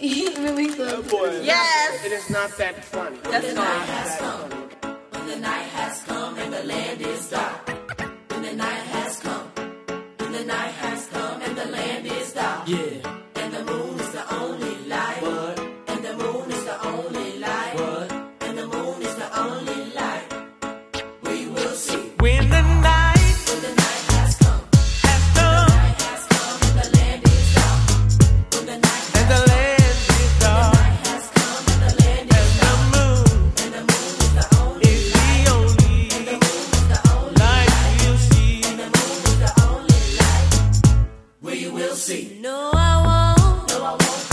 really so. Oh yes. It is not that funny. That's not. the night. When the night has come and the land is dark. When the night has come. When the night has come and the land is dark. Yeah. And the moon is the only light. What? And the moon is the only light. What? And the moon is the only light. We will see. When the see. No, I won't. No, I won't.